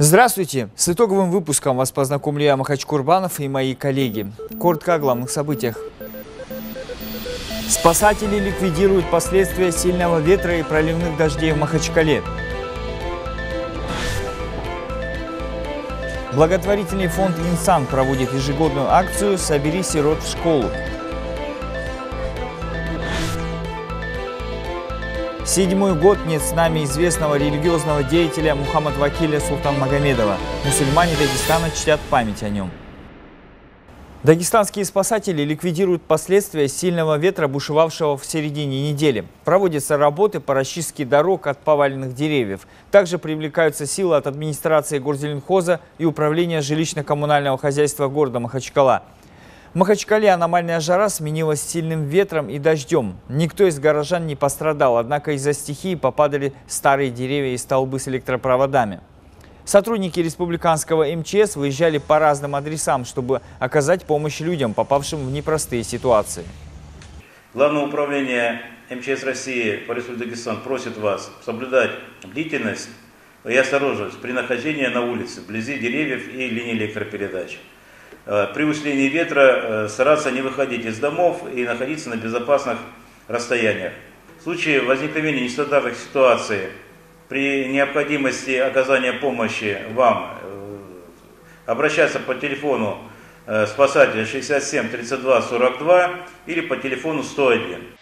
Здравствуйте! С итоговым выпуском вас познакомлю я, Махач Курбанов и мои коллеги. Коротко о главных событиях. Спасатели ликвидируют последствия сильного ветра и проливных дождей в Махачкале. Благотворительный фонд «Инсан» проводит ежегодную акцию «Собери сирот в школу». Седьмой год нет с нами известного религиозного деятеля Мухаммад Вакиля Султан Магомедова. Мусульмане Дагестана чтят память о нем. Дагестанские спасатели ликвидируют последствия сильного ветра, бушевавшего в середине недели. Проводятся работы по расчистке дорог от поваленных деревьев. Также привлекаются силы от администрации Горзеленхоза и управления жилищно-коммунального хозяйства города Махачкала. Махачкале аномальная жара сменилась сильным ветром и дождем. Никто из горожан не пострадал, однако из-за стихии попадали старые деревья и столбы с электропроводами. Сотрудники республиканского МЧС выезжали по разным адресам, чтобы оказать помощь людям, попавшим в непростые ситуации. Главное управление МЧС России по Республике Дагестан просит вас соблюдать бдительность и осторожность при нахождении на улице, вблизи деревьев и линий электропередач. Э, при усилении ветра э, стараться не выходить из домов и находиться на безопасных расстояниях. В случае возникновения нестандартных ситуаций, при необходимости оказания помощи вам, э, обращаться по телефону спасателя 67 32 42 или по телефону 101.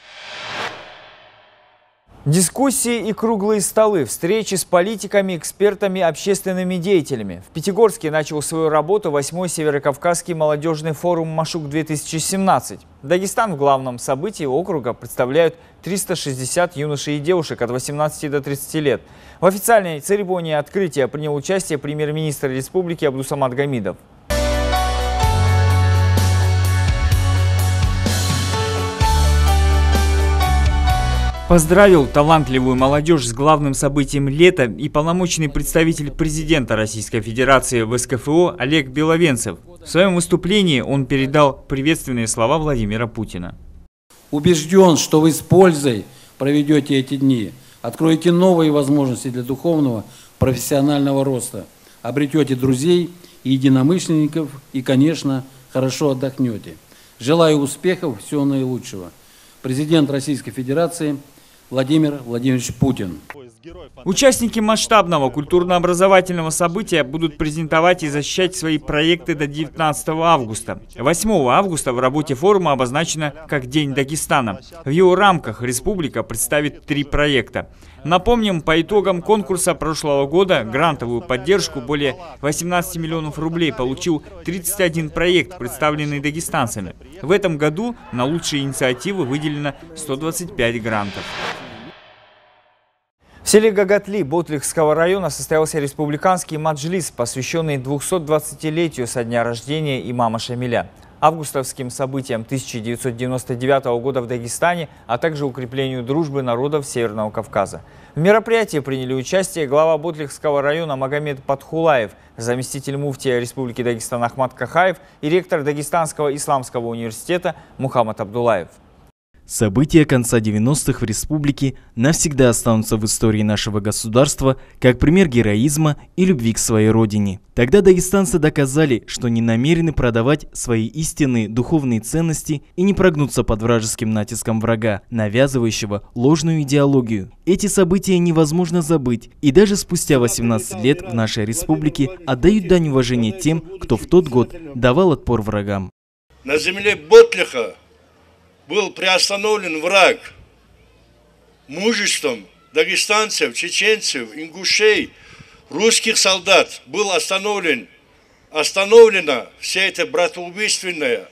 Дискуссии и круглые столы, встречи с политиками, экспертами, общественными деятелями. В Пятигорске начал свою работу 8-й Северокавказский молодежный форум «Машук-2017». Дагестан в главном событии округа представляют 360 юношей и девушек от 18 до 30 лет. В официальной церемонии открытия принял участие премьер-министр республики Абдусамат Гамидов. Поздравил талантливую молодежь с главным событием лета и полномочный представитель президента Российской Федерации в СКФО Олег Беловенцев. В своем выступлении он передал приветственные слова Владимира Путина. Убежден, что вы с пользой проведете эти дни, откроете новые возможности для духовного, профессионального роста, обретете друзей и единомышленников и, конечно, хорошо отдохнете. Желаю успехов, всего наилучшего. Президент Российской Федерации – Владимир Владимирович Путин. Участники масштабного культурно-образовательного события будут презентовать и защищать свои проекты до 19 августа. 8 августа в работе форума обозначено как День Дагестана. В его рамках республика представит три проекта. Напомним, по итогам конкурса прошлого года грантовую поддержку более 18 миллионов рублей получил 31 проект, представленный дагестанцами. В этом году на лучшие инициативы выделено 125 грантов. В селе Гагатли Ботлихского района состоялся республиканский маджлис, посвященный 220-летию со дня рождения имама Шамиля, августовским событиям 1999 года в Дагестане, а также укреплению дружбы народов Северного Кавказа. В мероприятии приняли участие глава Ботлихского района Магомед Патхулаев, заместитель муфтия Республики Дагестан Ахмад Кахаев и ректор Дагестанского исламского университета Мухаммад Абдулаев. События конца 90-х в республике навсегда останутся в истории нашего государства как пример героизма и любви к своей родине. Тогда дагестанцы доказали, что не намерены продавать свои истинные духовные ценности и не прогнуться под вражеским натиском врага, навязывающего ложную идеологию. Эти события невозможно забыть, и даже спустя 18 лет в нашей республике отдают дань уважения тем, кто в тот год давал отпор врагам. На земле Ботлиха был приостановлен враг мужеством дагестанцев, чеченцев, ингушей, русских солдат был остановлен, остановлена вся эта братоубийственная,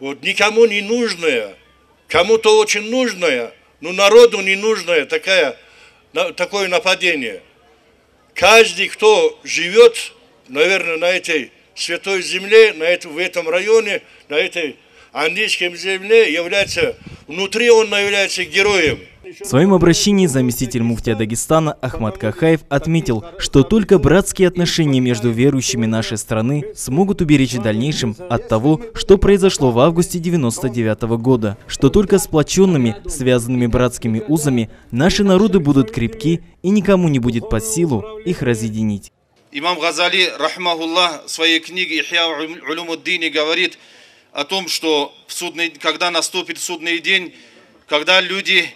вот никому не нужная, кому-то очень нужная, но народу не нужная такая, такое нападение. Каждый, кто живет, наверное, на этой святой земле, на этом, в этом районе, на этой андийском земле является, внутри он является героем. В своем обращении заместитель муфтия Дагестана Ахмад Кахаев отметил, что только братские отношения между верующими нашей страны смогут уберечь в дальнейшем от того, что произошло в августе 99 -го года, что только сплоченными, связанными братскими узами, наши народы будут крепки и никому не будет под силу их разъединить. Имам Газали, рахмахуллах, в своей книге «Ихья улюмуддини» говорит о том, что в судный, когда наступит судный день, когда люди,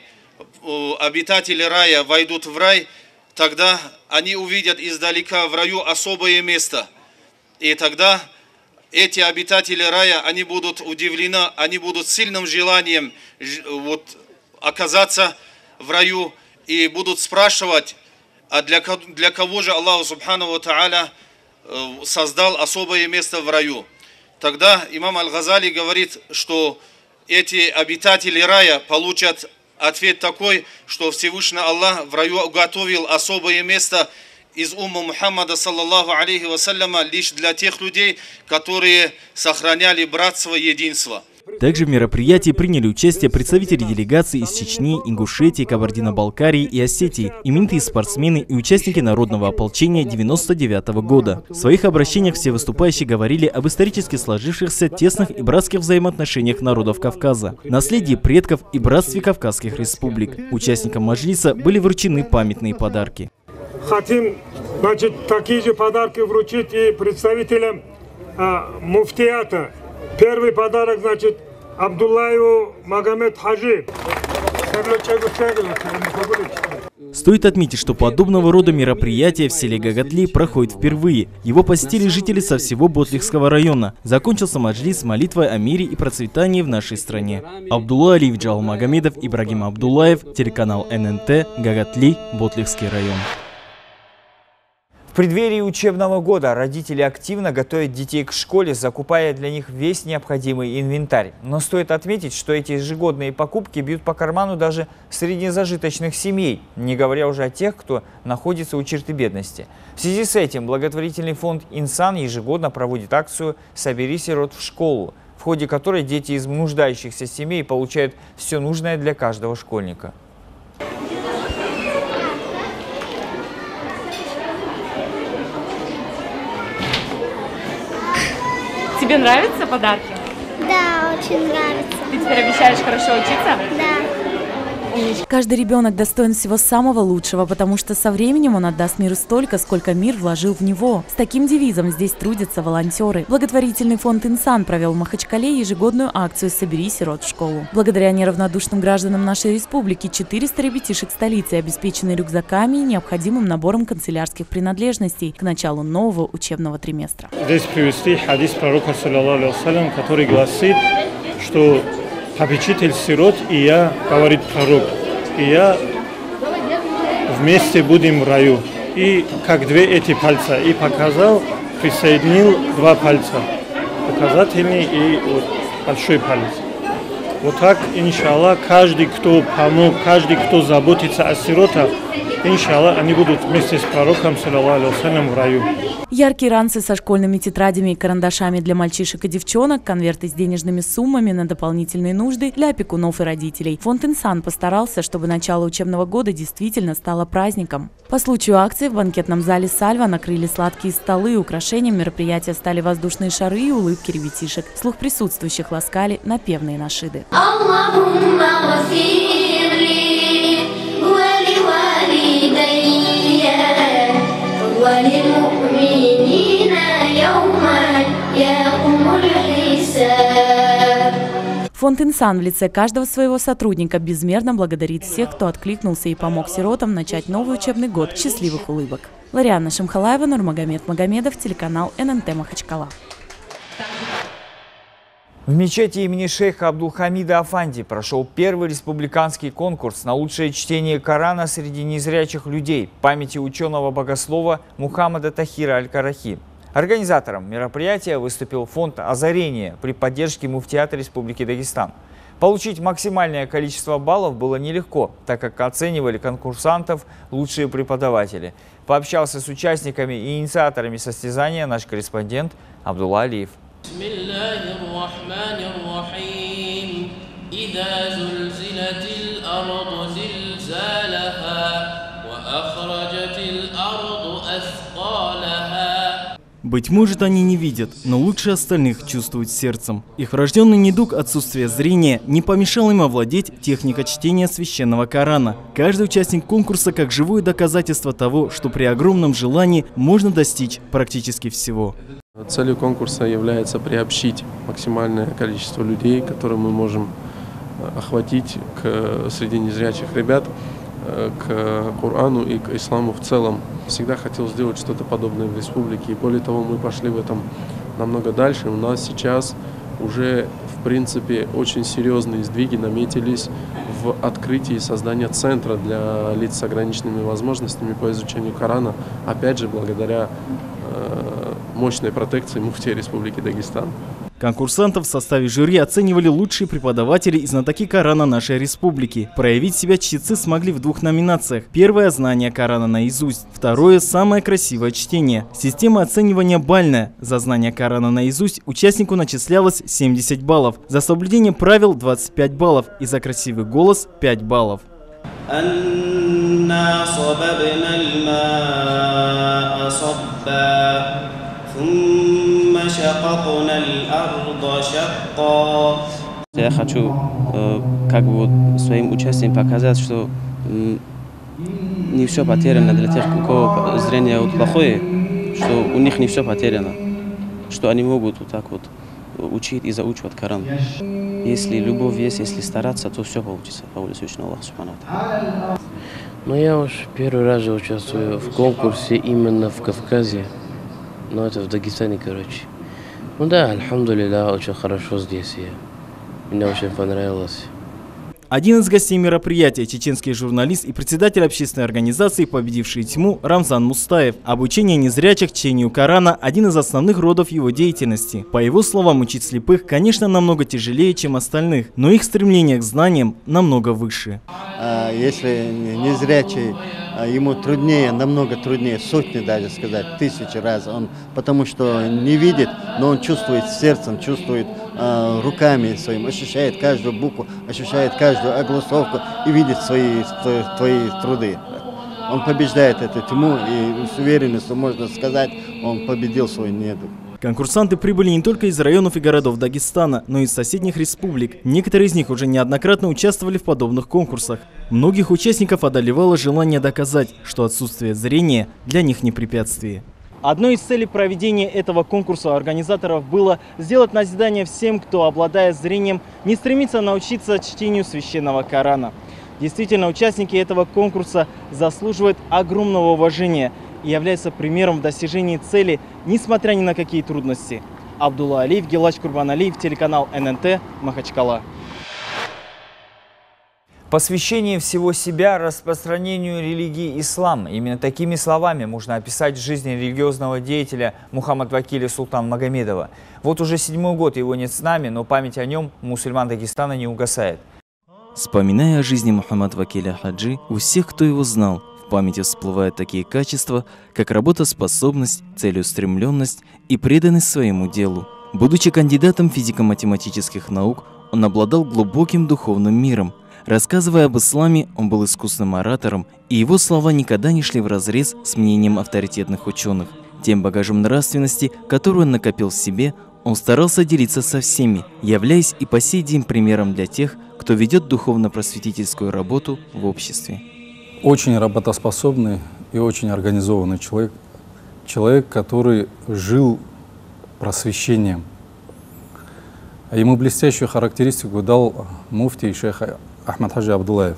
обитатели рая, войдут в рай, тогда они увидят издалека в раю особое место. И тогда эти обитатели рая, они будут удивлены, они будут сильным желанием вот, оказаться в раю и будут спрашивать, а для, для кого же Аллах Субхану Тааля э, создал особое место в раю. Тогда имам Аль-Газали говорит, что эти обитатели рая получат ответ такой, что Всевышний Аллах в раю уготовил особое место из ума Мухаммада, саллаллаху алейхи вассаляма, лишь для тех людей, которые сохраняли братство единство. Также в мероприятии приняли участие представители делегаций из Чечни, Ингушетии, Кабардино-Балкарии и Осетии, именитые спортсмены и участники народного ополчения 99 -го года. В своих обращениях все выступающие говорили об исторически сложившихся тесных и братских взаимоотношениях народов Кавказа, наследии предков и братстве Кавказских республик. Участникам Маджлиса были вручены памятные подарки. Хотим значит, такие же подарки вручить и представителям а, муфтиата. Первый подарок, значит, Абдуллаеву Магомед Хаджи. Стоит отметить, что подобного рода мероприятия в селе Гагатли проходят впервые. Его посетили жители со всего Ботлихского района. Закончился маджлис молитвой о мире и процветании в нашей стране. Абдулла Алиев Джал Магомедов, Ибрагим Абдуллаев, телеканал ННТ, Гагатли, Ботлихский район преддверии учебного года родители активно готовят детей к школе, закупая для них весь необходимый инвентарь. Но стоит отметить, что эти ежегодные покупки бьют по карману даже среднезажиточных семей, не говоря уже о тех, кто находится у черты бедности. В связи с этим благотворительный фонд «Инсан» ежегодно проводит акцию «Собери сирот в школу», в ходе которой дети из нуждающихся семей получают все нужное для каждого школьника. Тебе нравятся подарки? Да, очень нравится. Ты теперь обещаешь хорошо учиться? Да. Каждый ребенок достоин всего самого лучшего, потому что со временем он отдаст миру столько, сколько мир вложил в него. С таким девизом здесь трудятся волонтеры. Благотворительный фонд «Инсан» провел в Махачкале ежегодную акцию «Собери сирот в школу». Благодаря неравнодушным гражданам нашей республики 400 ребятишек столицы обеспечены рюкзаками и необходимым набором канцелярских принадлежностей к началу нового учебного триместра. Здесь привести хадис пророка, который гласит, что попечитель сирот и я, говорит пророк, и я вместе будем в раю. И как две эти пальца. И показал, присоединил два пальца. Указательный и вот большой палец. Вот так, иншаллах, каждый, кто помог, каждый, кто заботится о сиротах, иншаллах, они будут вместе с пророком, саллаллаху в раю. Яркие ранцы со школьными тетрадями и карандашами для мальчишек и девчонок, конверты с денежными суммами на дополнительные нужды для опекунов и родителей. Фонд «Инсан» постарался, чтобы начало учебного года действительно стало праздником. По случаю акции в банкетном зале «Сальва» накрыли сладкие столы, украшением мероприятия стали воздушные шары и улыбки ребятишек. Слух присутствующих ласкали напевные нашиды. Фонд «Инсан» в лице каждого своего сотрудника безмерно благодарит всех, кто откликнулся и помог сиротам начать новый учебный год счастливых улыбок. Лариана Шамхалаева, Нурмагомед Магомедов, телеканал ННТ Махачкала. В мечети имени шейха Абдулхамида Афанди прошел первый республиканский конкурс на лучшее чтение Корана среди незрячих людей памяти ученого-богослова Мухаммада Тахира Аль-Карахи. Организатором мероприятия выступил фонд «Озарение» при поддержке Муфтиата Республики Дагестан. Получить максимальное количество баллов было нелегко, так как оценивали конкурсантов лучшие преподаватели. Пообщался с участниками и инициаторами состязания наш корреспондент Абдулла Алиев. إذا زلزلت الأرض زلزالها وأخرجت الأرض أثقالها Быть может, они не видят, но лучше остальных чувствуют сердцем. Их врожденный недуг отсутствия зрения не помешал им овладеть техникой чтения священного Корана. Каждый участник конкурса как живое доказательство того, что при огромном желании можно достичь практически всего. Целью конкурса является приобщить максимальное количество людей, которые мы можем э, охватить к, среди незрячих ребят э, к Корану и к исламу в целом. Всегда хотел сделать что-то подобное в республике. И более того, мы пошли в этом намного дальше. У нас сейчас уже, в принципе, очень серьезные сдвиги наметились в открытии создания центра для лиц с ограниченными возможностями по изучению Корана. Опять же, благодаря э, мощной протекции муфтия Республики Дагестан. Конкурсантов в составе жюри оценивали лучшие преподаватели и знатоки Корана нашей республики. Проявить себя чтецы смогли в двух номинациях. Первое – знание Корана наизусть. Второе – самое красивое чтение. Система оценивания бальная. За знание Корана наизусть участнику начислялось 70 баллов. За соблюдение правил – 25 баллов. И за красивый голос – 5 баллов. أنا صببنا الماء صبا ثم شققنا الأرض شقا Я хочу э, как бы вот своим участием показать, что э, не все потеряно для тех, у кого зрение вот плохое, что у них не все потеряно, что они могут вот так вот учить и заучивать Коран. Если любовь есть, если стараться, то все получится по воле Всевышнего Аллаха Субхану Ну, я уж первый раз же участвую в конкурсе именно в Кавказе. Ну, это в Дагестане, короче. Ну да, альхамдулилля, очень хорошо здесь я. Мне очень понравилось. Один из гостей мероприятия – чеченский журналист и председатель общественной организации «Победившие тьму» Рамзан Мустаев. Обучение незрячих чтению Корана – один из основных родов его деятельности. По его словам, учить слепых, конечно, намного тяжелее, чем остальных, но их стремление к знаниям намного выше. А если незрячий, а ему труднее, намного труднее, сотни даже сказать, тысячи раз, он, потому что не видит, но он чувствует сердцем, чувствует э, руками своим, ощущает каждую букву, ощущает каждую огласовку и видит свои, твои труды. Он побеждает эту тьму и с уверенностью можно сказать, он победил свой недуг. Конкурсанты прибыли не только из районов и городов Дагестана, но и из соседних республик. Некоторые из них уже неоднократно участвовали в подобных конкурсах. Многих участников одолевало желание доказать, что отсутствие зрения для них не препятствие. Одной из целей проведения этого конкурса организаторов было сделать назидание всем, кто, обладая зрением, не стремится научиться чтению священного Корана. Действительно, участники этого конкурса заслуживают огромного уважения – и является примером в достижении цели, несмотря ни на какие трудности. Абдулла Алиев, Гелач Курбаналиев, телеканал ННТ, Махачкала. Посвящение всего себя распространению религии ислам. Именно такими словами можно описать жизнь религиозного деятеля Мухаммад Вакиля Султан Магомедова. Вот уже седьмой год его нет с нами, но память о нем мусульман Дагестана не угасает. Вспоминая о жизни Мухаммад Вакиля Хаджи, у всех, кто его знал, в памяти всплывают такие качества, как работоспособность, целеустремленность и преданность своему делу. Будучи кандидатом физико-математических наук, он обладал глубоким духовным миром. Рассказывая об исламе, он был искусным оратором, и его слова никогда не шли вразрез с мнением авторитетных ученых. Тем багажем нравственности, который он накопил в себе, он старался делиться со всеми, являясь и по сей день примером для тех, кто ведет духовно-просветительскую работу в обществе очень работоспособный и очень организованный человек. Человек, который жил просвещением. А ему блестящую характеристику дал муфтий шейх Ахмад Хаджи Абдулаев.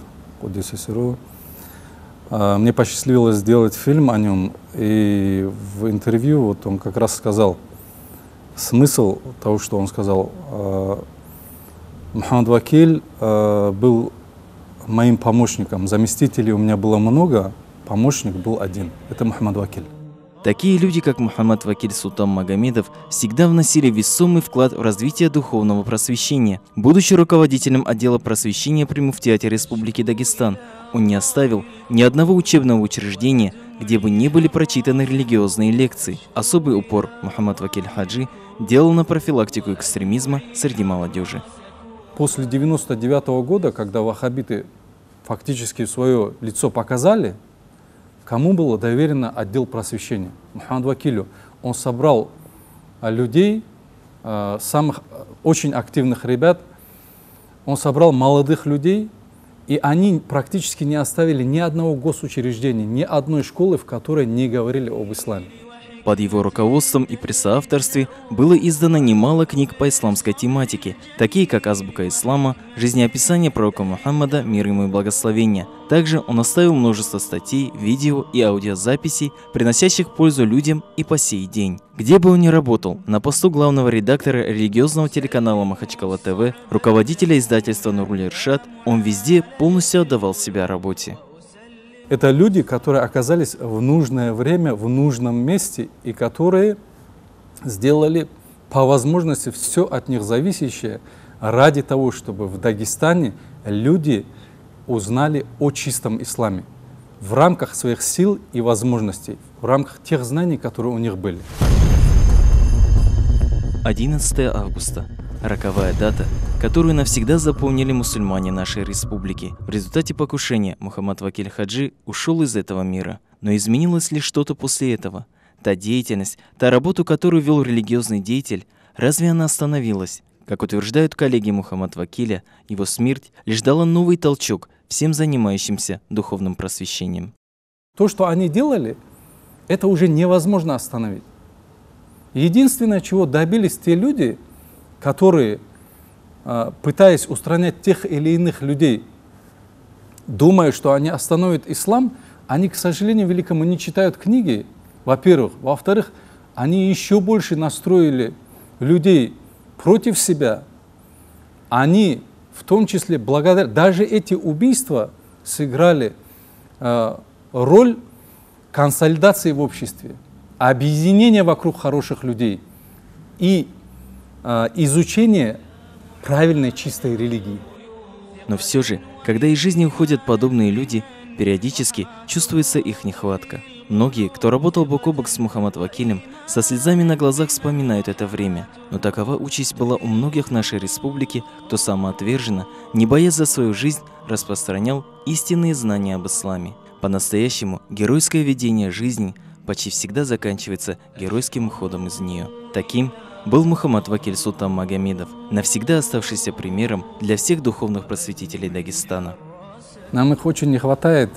А, мне посчастливилось сделать фильм о нем, и в интервью вот он как раз сказал смысл того, что он сказал. А, Мухаммад Вакиль был моим помощником. Заместителей у меня было много, помощник был один. Это Мухаммад Вакиль. Такие люди, как Мухаммад Вакиль Султан Магомедов, всегда вносили весомый вклад в развитие духовного просвещения. Будучи руководителем отдела просвещения при Муфтиате Республики Дагестан, он не оставил ни одного учебного учреждения, где бы не были прочитаны религиозные лекции. Особый упор Мухаммад Вакиль Хаджи делал на профилактику экстремизма среди молодежи. После 99 -го года, когда ваххабиты фактически свое лицо показали, кому было доверено отдел просвещения? Мухаммад Вакилю. он собрал а, людей, а, самых очень активных ребят, он собрал молодых людей, и они практически не оставили ни одного госучреждения, ни одной школы, в которой не говорили об исламе. Под его руководством и при соавторстве было издано немало книг по исламской тематике, такие как «Азбука ислама», «Жизнеописание пророка Мухаммада, мир ему и благословения». Также он оставил множество статей, видео и аудиозаписей, приносящих пользу людям и по сей день. Где бы он ни работал, на посту главного редактора религиозного телеканала Махачкала ТВ, руководителя издательства Нурль Иршад, он везде полностью отдавал себя работе. Это люди, которые оказались в нужное время, в нужном месте и которые сделали по возможности все от них зависящее ради того, чтобы в Дагестане люди узнали о чистом исламе в рамках своих сил и возможностей, в рамках тех знаний, которые у них были. 11 августа. Роковая дата, которую навсегда запомнили мусульмане нашей республики. В результате покушения Мухаммад Вакиль Хаджи ушел из этого мира. Но изменилось ли что-то после этого? Та деятельность, та работу, которую вел религиозный деятель, разве она остановилась? Как утверждают коллеги Мухаммад Вакиля, его смерть лишь дала новый толчок всем занимающимся духовным просвещением. То, что они делали, это уже невозможно остановить. Единственное, чего добились те люди – которые, а, пытаясь устранять тех или иных людей, думая, что они остановят ислам, они, к сожалению, великому не читают книги, во-первых. Во-вторых, они еще больше настроили людей против себя. Они, в том числе, благодаря... Даже эти убийства сыграли э, роль консолидации в обществе, объединения вокруг хороших людей. И изучение правильной чистой религии. Но все же, когда из жизни уходят подобные люди, периодически чувствуется их нехватка. Многие, кто работал бок о бок с Мухаммад Вакилем, со слезами на глазах вспоминают это время. Но такова участь была у многих нашей республике, кто самоотверженно, не боясь за свою жизнь, распространял истинные знания об исламе. По-настоящему геройское ведение жизни почти всегда заканчивается геройским уходом из нее. Таким был Мухаммад Вакиль Султан Магомедов, навсегда оставшийся примером для всех духовных просветителей Дагестана. Нам их очень не хватает.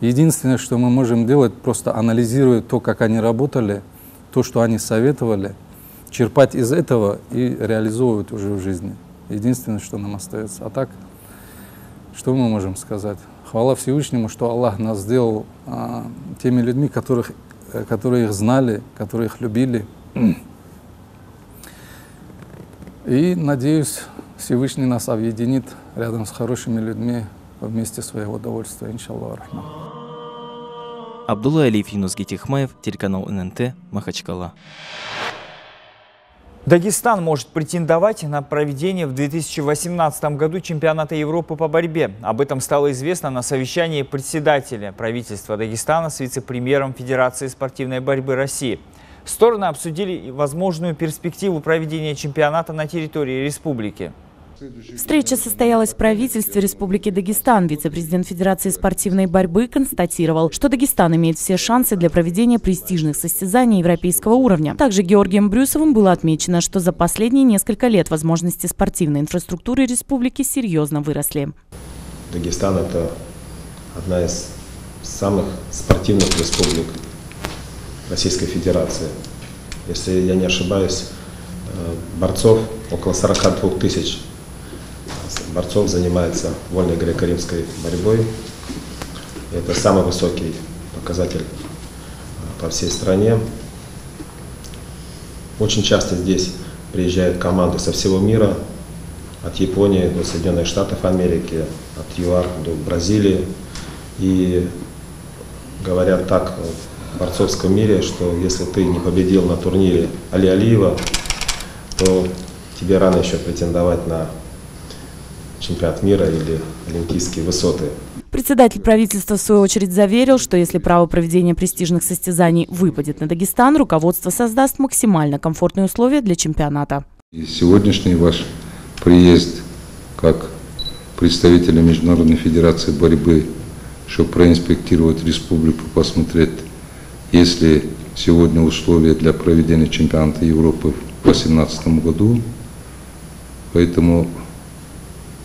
Единственное, что мы можем делать, просто анализируя то, как они работали, то, что они советовали, черпать из этого и реализовывать уже в жизни. Единственное, что нам остается. А так, что мы можем сказать? Хвала Всевышнему, что Аллах нас сделал а, теми людьми, которых, э, которые их знали, которые их любили. И надеюсь, Всевышний нас объединит рядом с хорошими людьми вместе своего удовольствия, иншаллах. Абдулла Алиев, Юнус Гетихмаев, телеканал ННТ, Махачкала. Дагестан может претендовать на проведение в 2018 году чемпионата Европы по борьбе. Об этом стало известно на совещании председателя правительства Дагестана с вице-премьером Федерации спортивной борьбы России – Стороны обсудили возможную перспективу проведения чемпионата на территории республики. Встреча состоялась в правительстве Республики Дагестан. Вице-президент Федерации спортивной борьбы констатировал, что Дагестан имеет все шансы для проведения престижных состязаний европейского уровня. Также Георгием Брюсовым было отмечено, что за последние несколько лет возможности спортивной инфраструктуры республики серьезно выросли. Дагестан – это одна из самых спортивных республик Российской Федерации. Если я не ошибаюсь, э, борцов около 42 тысяч борцов занимается вольной греко-римской борьбой. Это самый высокий показатель э, по всей стране. Очень часто здесь приезжают команды со всего мира, от Японии до Соединенных Штатов Америки, от ЮАР до Бразилии. И говорят так, борцовском мире, что если ты не победил на турнире Али Алиева, то тебе рано еще претендовать на чемпионат мира или олимпийские высоты. Председатель правительства, в свою очередь, заверил, что если право проведения престижных состязаний выпадет на Дагестан, руководство создаст максимально комфортные условия для чемпионата. И сегодняшний ваш приезд как представителя Международной Федерации борьбы, чтобы проинспектировать республику, посмотреть есть ли сегодня условия для проведения чемпионата Европы в 2018 году. Поэтому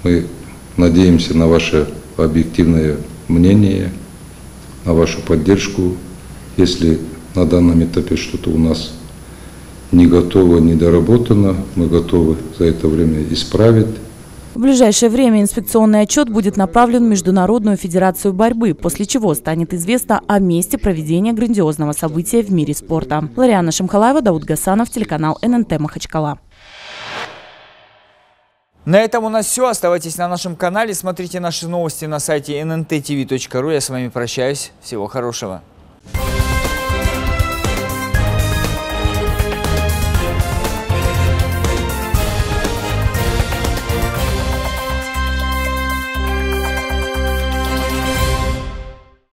мы надеемся на ваше объективное мнение, на вашу поддержку. Если на данном этапе что-то у нас не готово, не доработано, мы готовы за это время исправить. В ближайшее время инспекционный отчет будет направлен в Международную федерацию борьбы, после чего станет известно о месте проведения грандиозного события в мире спорта. Лариана Шамхалаева, Дауд Гасанов, телеканал ННТ Махачкала. На этом у нас все. Оставайтесь на нашем канале, смотрите наши новости на сайте nntv.ru. Я с вами прощаюсь. Всего хорошего.